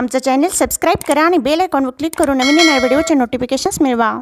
आमचं channel subscribe करा आणि बेल आयकॉनवर क्लिक करून नवीन येणाऱ्या व्हिडिओचे नोटिफिकेशन्स मिळवा.